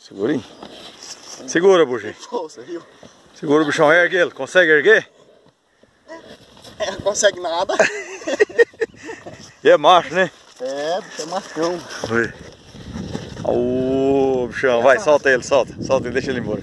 Segura aí. Segura, Bugi. Segura o bichão, é ergue ele. Consegue erguer? É, não consegue nada. E é macho, né? É, é machão. Oi. Ô, bichão, vai, solta ele, solta. Solta ele, deixa ele embora.